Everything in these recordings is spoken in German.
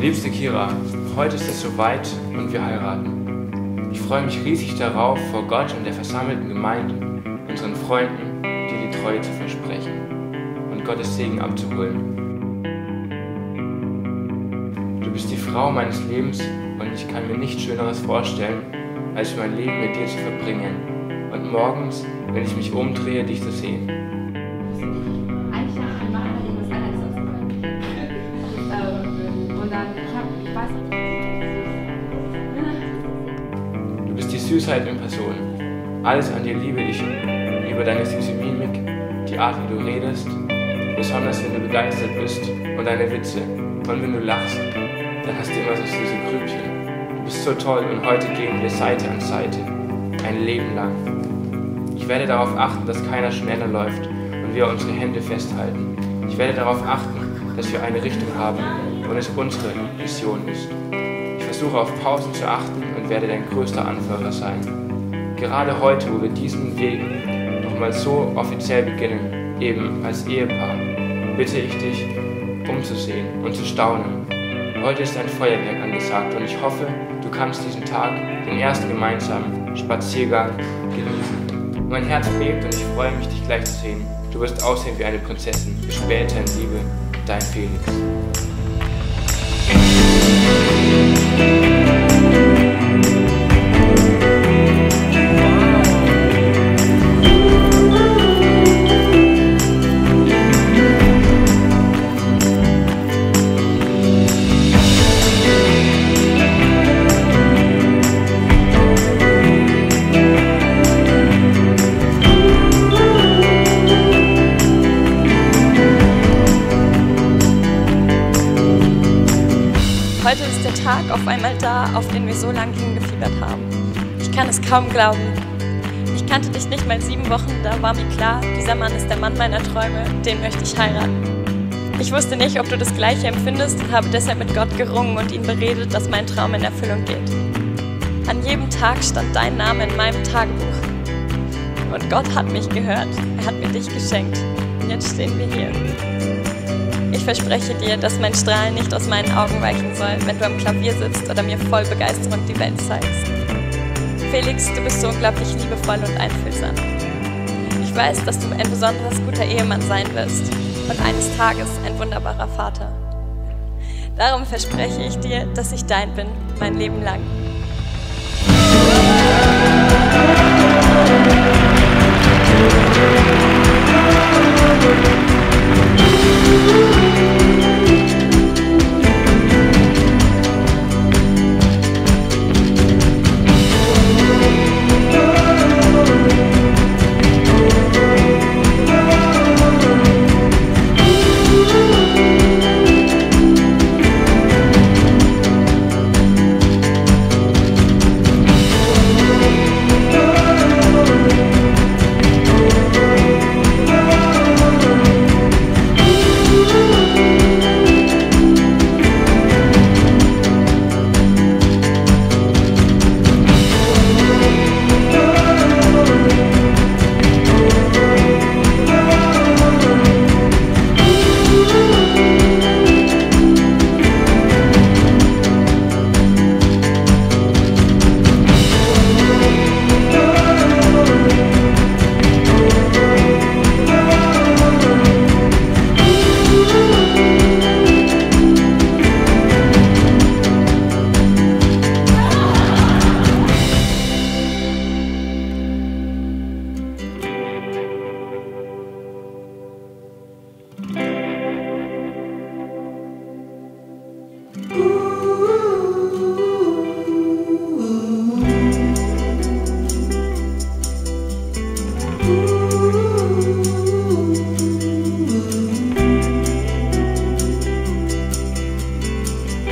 Liebste Kira, heute ist es soweit und wir heiraten. Ich freue mich riesig darauf, vor Gott und der versammelten Gemeinde, unseren Freunden, dir die Treue zu versprechen und Gottes Segen abzuholen. Du bist die Frau meines Lebens und ich kann mir nichts Schöneres vorstellen, als mein Leben mit dir zu verbringen und morgens, wenn ich mich umdrehe, dich zu sehen. Süßheit in Person. Alles an dir liebe ich. Über deine süße Mimik, die Art, wie du redest, besonders wenn du begeistert bist und deine Witze. Und wenn du lachst, dann hast du immer so süße Grübchen. Du bist so toll und heute gehen wir Seite an Seite. Ein Leben lang. Ich werde darauf achten, dass keiner schneller läuft und wir unsere Hände festhalten. Ich werde darauf achten, dass wir eine Richtung haben und es unsere Vision ist. Ich versuche auf Pausen zu achten werde dein größter Anführer sein. Gerade heute, wo wir diesen Weg nochmal so offiziell beginnen, eben als Ehepaar, bitte ich dich, umzusehen und zu staunen. Heute ist ein Feuerwerk angesagt und ich hoffe, du kannst diesen Tag, den ersten gemeinsamen Spaziergang, genießen. Mein Herz bebt und ich freue mich, dich gleich zu sehen. Du wirst aussehen wie eine Prinzessin. Bis später in Liebe, dein Felix. Heute ist der Tag auf einmal da, auf den wir so lange hingefiebert haben. Ich kann es kaum glauben. Ich kannte dich nicht mal sieben Wochen, da war mir klar, dieser Mann ist der Mann meiner Träume, den möchte ich heiraten. Ich wusste nicht, ob du das Gleiche empfindest und habe deshalb mit Gott gerungen und ihn beredet, dass mein Traum in Erfüllung geht. An jedem Tag stand dein Name in meinem Tagebuch. Und Gott hat mich gehört. Er hat mir dich geschenkt. Und jetzt stehen wir hier. Ich verspreche dir, dass mein Strahlen nicht aus meinen Augen weichen soll, wenn du am Klavier sitzt oder mir voll Begeisterung die Welt zeigst. Felix, du bist so unglaublich liebevoll und einfühlsam. Ich weiß, dass du ein besonders guter Ehemann sein wirst und eines Tages ein wunderbarer Vater. Darum verspreche ich dir, dass ich dein bin, mein Leben lang.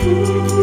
Ooh.